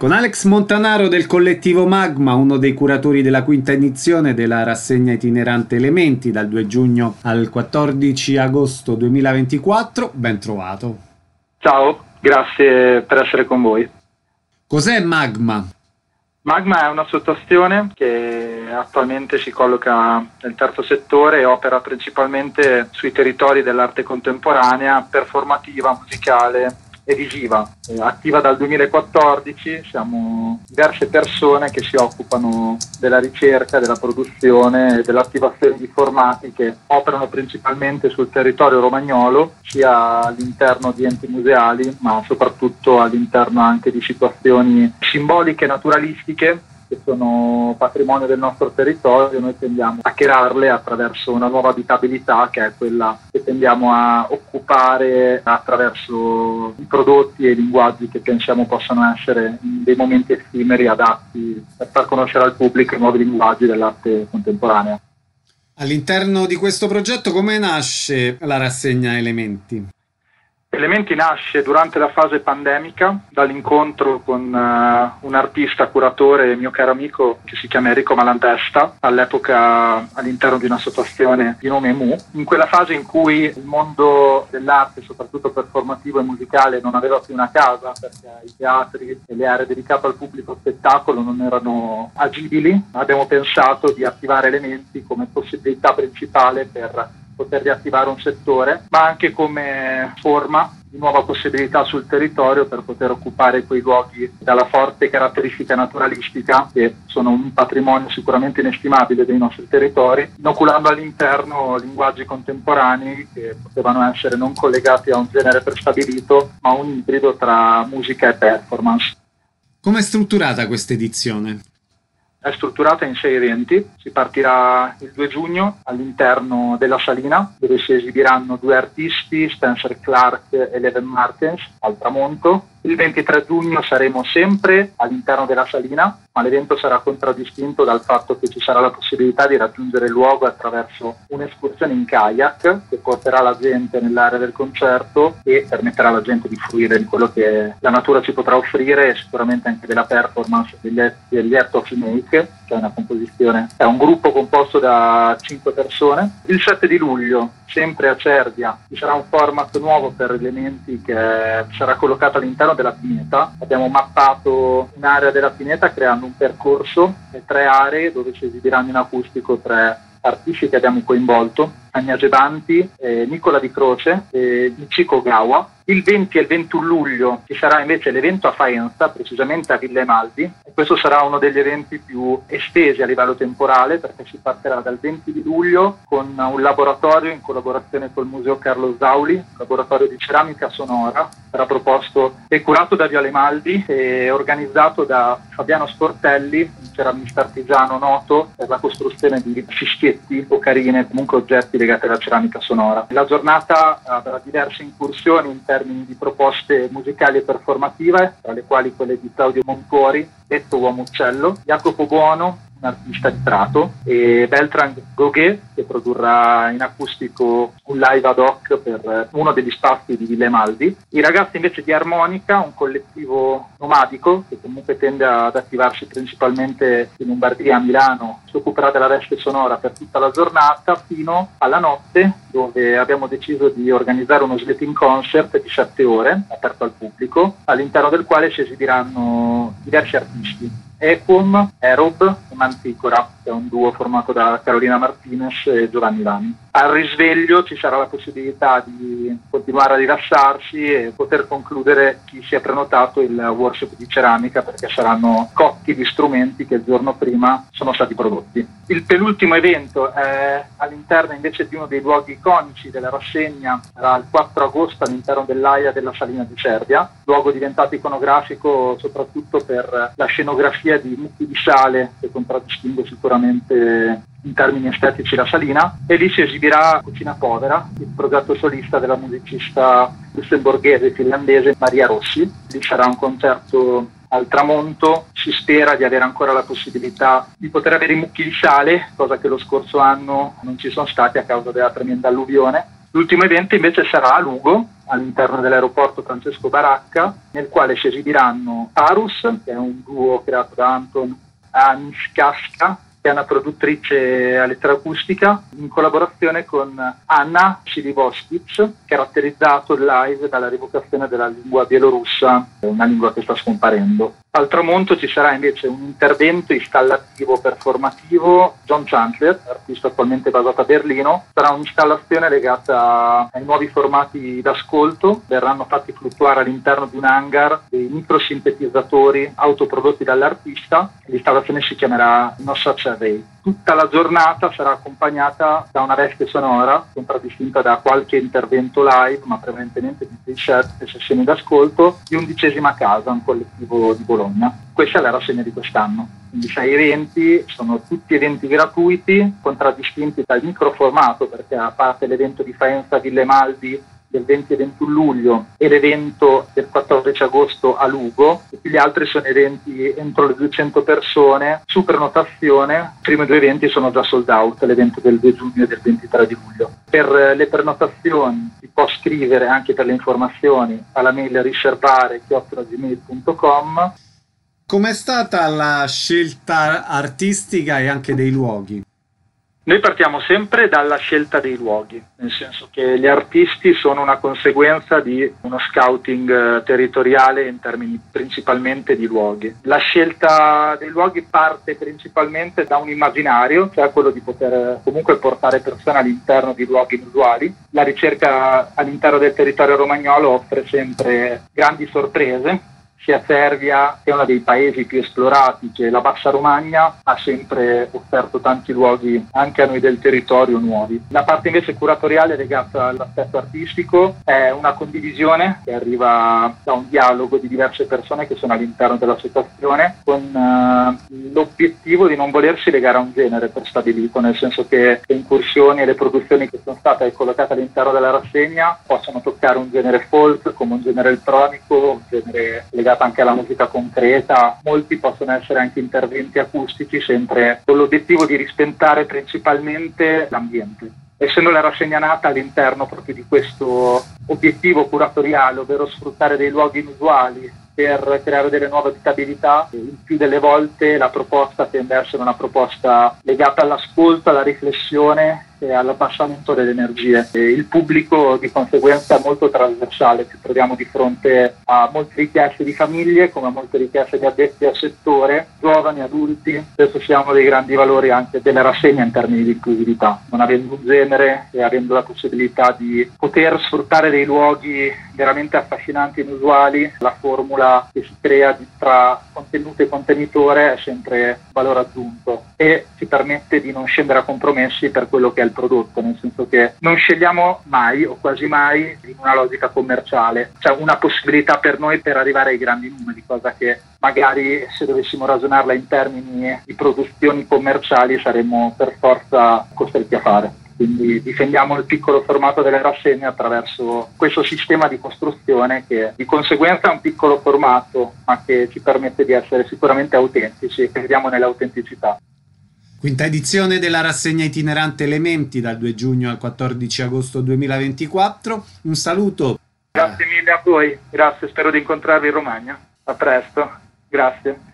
Con Alex Montanaro del collettivo Magma, uno dei curatori della quinta edizione della rassegna itinerante Elementi dal 2 giugno al 14 agosto 2024, ben trovato. Ciao, grazie per essere con voi. Cos'è Magma? Magma è una sottoazione che attualmente si colloca nel terzo settore e opera principalmente sui territori dell'arte contemporanea, performativa, musicale e visiva. Eh, attiva dal 2014, siamo diverse persone che si occupano della ricerca, della produzione e dell'attivazione di formati che operano principalmente sul territorio romagnolo, sia all'interno di enti museali, ma soprattutto all'interno anche di situazioni simboliche, naturalistiche che sono patrimonio del nostro territorio, noi tendiamo a crearle attraverso una nuova abitabilità che è quella che tendiamo a occupare attraverso i prodotti e i linguaggi che pensiamo possano essere dei momenti effimeri adatti per far conoscere al pubblico i nuovi linguaggi dell'arte contemporanea. All'interno di questo progetto come nasce la rassegna Elementi? Elementi nasce durante la fase pandemica dall'incontro con uh, un artista curatore, mio caro amico, che si chiama Enrico Malandesta, all'epoca all'interno di un'associazione di nome Mu. In quella fase in cui il mondo dell'arte, soprattutto performativo e musicale, non aveva più una casa perché i teatri e le aree dedicate al pubblico spettacolo non erano agibili, abbiamo pensato di attivare Elementi come possibilità principale per poter riattivare un settore, ma anche come forma di nuova possibilità sul territorio per poter occupare quei luoghi dalla forte caratteristica naturalistica che sono un patrimonio sicuramente inestimabile dei nostri territori, inoculando all'interno linguaggi contemporanei che potevano essere non collegati a un genere prestabilito, ma un ibrido tra musica e performance. Come è strutturata questa edizione? È strutturata in sei eventi. Si partirà il 2 giugno all'interno della Salina, dove si esibiranno due artisti, Spencer Clark e Leven Martens, al tramonto. Il 23 giugno saremo sempre all'interno della Salina, ma l'evento sarà contraddistinto dal fatto che ci sarà la possibilità di raggiungere il luogo attraverso un'escursione in kayak che porterà la gente nell'area del concerto e permetterà alla gente di fruire di quello che la natura ci potrà offrire e sicuramente anche della performance degli, degli of Make, cioè una composizione, è un gruppo composto da 5 persone. Il 7 di luglio sempre a Cervia ci sarà un format nuovo per elementi che sarà collocato all'interno della pineta. Abbiamo mappato un'area della pineta creando un percorso e tre aree dove si esibiranno in acustico tre artisti che abbiamo coinvolto, Agnace Banti, eh, Nicola Di Croce e Michiko Gawa. Il 20 e il 21 luglio ci sarà invece l'evento a Faenza, precisamente a Villa Emaldi, questo sarà uno degli eventi più estesi a livello temporale perché si partirà dal 20 di luglio con un laboratorio in collaborazione col Museo Carlo Zauli, un laboratorio di ceramica sonora, sarà proposto e curato da Viale Maldi e organizzato da Fabiano Sportelli, un ceramista artigiano noto per la costruzione di fischietti o carine, comunque oggetti legati alla ceramica sonora. La giornata avrà diverse incursioni in termini di proposte musicali e performative, tra le quali quelle di Claudio Montuori, detto Uomo Uccello, Jacopo Buono, un artista di Prato, e Beltran Goghe, che produrrà in acustico un live ad hoc per uno degli spazi di Ville Maldi. I ragazzi invece di Armonica, un collettivo nomadico che comunque tende ad attivarsi principalmente in Lombardia, a Milano, si occuperà della veste sonora per tutta la giornata fino alla notte, dove abbiamo deciso di organizzare uno sleeping concert di 7 ore, aperto al pubblico, all'interno del quale si esibiranno diversi artisti Equum, Erob e Manticora, che è un duo formato da Carolina Martinez e Giovanni Lani. Al risveglio ci sarà la possibilità di continuare a rilassarsi e poter concludere chi si è prenotato il workshop di ceramica perché saranno cotti di strumenti che il giorno prima sono stati prodotti. Il penultimo evento è all'interno invece di uno dei luoghi iconici della rassegna, sarà il 4 agosto all'interno dell'AIA della Salina di Cervia, luogo diventato iconografico soprattutto per la scenografia di mucchi di sale che contraddistingue sicuramente in termini estetici la Salina e lì si esibirà Cucina Povera, il progetto solista della musicista lussemburghese finlandese Maria Rossi. Lì sarà un concerto al tramonto, si spera di avere ancora la possibilità di poter avere i mucchi di sale, cosa che lo scorso anno non ci sono stati a causa della tremenda alluvione. L'ultimo evento invece sarà a Lugo, all'interno dell'aeroporto Francesco Baracca, nel quale si esibiranno Parus, che è un duo creato da Anton Aniskaska, che è una produttrice elettroacustica, in collaborazione con Anna Silivostic, caratterizzato live dalla rivocazione della lingua bielorussa, una lingua che sta scomparendo. Al tramonto ci sarà invece un intervento installativo performativo. John Chandler, artista attualmente basato a Berlino, sarà un'installazione legata ai nuovi formati d'ascolto. Verranno fatti fluttuare all'interno di un hangar dei microsintetizzatori autoprodotti dall'artista. L'installazione si chiamerà No Such Array. Tutta la giornata sarà accompagnata da una veste sonora, contraddistinta da qualche intervento live, ma prevalentemente di t-shirt e sessioni d'ascolto, di undicesima casa, un collettivo di Bologna. Questa è la rassegna di quest'anno. Quindi sei eventi, sono tutti eventi gratuiti, contraddistinti dal microformato, perché a parte l'evento di Faenza Ville Maldi del 20 e 21 luglio e l'evento del 14 agosto a Lugo. Tutti gli altri sono eventi entro le 200 persone, su prenotazione. I primi due eventi sono già sold out, l'evento del 2 giugno e del 23 di luglio. Per le prenotazioni si può scrivere anche per le informazioni alla mail riservare.gmail.com Com'è stata la scelta artistica e anche dei luoghi? Noi partiamo sempre dalla scelta dei luoghi, nel senso che gli artisti sono una conseguenza di uno scouting eh, territoriale in termini principalmente di luoghi. La scelta dei luoghi parte principalmente da un immaginario, cioè quello di poter eh, comunque portare persone all'interno di luoghi inusuali. La ricerca all'interno del territorio romagnolo offre sempre grandi sorprese sia Serbia, è uno dei paesi più esplorati, che la Bassa Romagna ha sempre offerto tanti luoghi anche a noi del territorio nuovi. La parte invece curatoriale legata all'aspetto artistico è una condivisione che arriva da un dialogo di diverse persone che sono all'interno dell'associazione con uh, l'obiettivo di non volersi legare a un genere per stabilito, nel senso che le incursioni e le produzioni che sono state collocate all'interno della rassegna possono toccare un genere folk come un genere elettronico, un genere legato legata anche alla musica concreta, molti possono essere anche interventi acustici, sempre con l'obiettivo di rispettare principalmente l'ambiente. Essendo la rassegna nata all'interno proprio di questo obiettivo curatoriale, ovvero sfruttare dei luoghi inusuali per creare delle nuove abitabilità, il più delle volte la proposta tende a essere una proposta legata all'ascolto, alla riflessione e all'abbassamento delle energie. E il pubblico di conseguenza è molto trasversale, ci troviamo di fronte a molte richieste di famiglie come a molte richieste di addetti al settore, giovani, adulti, questo siamo dei grandi valori anche della rassegna in termini di inclusività, non avendo un genere e avendo la possibilità di poter sfruttare dei luoghi veramente affascinanti e inusuali, la formula che si crea tra contenuto e contenitore è sempre valore aggiunto e ci permette di non scendere a compromessi per quello che è il prodotto, nel senso che non scegliamo mai o quasi mai in una logica commerciale, c'è una possibilità per noi per arrivare ai grandi numeri, cosa che magari se dovessimo ragionarla in termini di produzioni commerciali saremmo per forza costretti a fare quindi difendiamo il piccolo formato delle rassegne attraverso questo sistema di costruzione che di conseguenza è un piccolo formato ma che ci permette di essere sicuramente autentici e crediamo nell'autenticità. Quinta edizione della rassegna itinerante Elementi dal 2 giugno al 14 agosto 2024. Un saluto. Grazie mille a voi, grazie, spero di incontrarvi in Romagna. A presto, grazie.